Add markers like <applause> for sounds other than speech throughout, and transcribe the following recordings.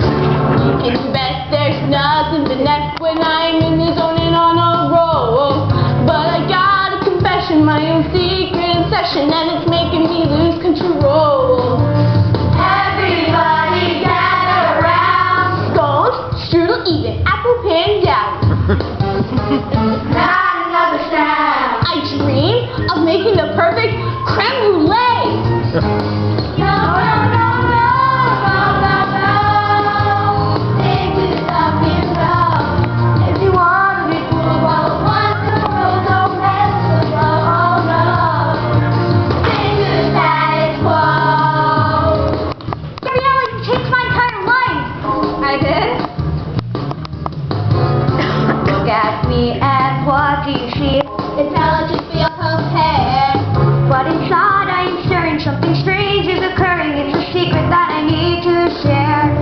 it's best there's nothing but next when I'm in the zone and on a roll. But I got a confession, my own secret session, and it's making me lose control. Everybody gather around. Scones, strudel, even apple pandowdy. <laughs> share.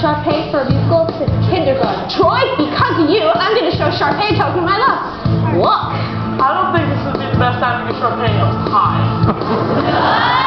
Sharpay for a musical to kindergarten. Troy, because of you, I'm going to show Sharpay token my love. Look. I don't think this would be the best time to get Sharpay up high. <laughs>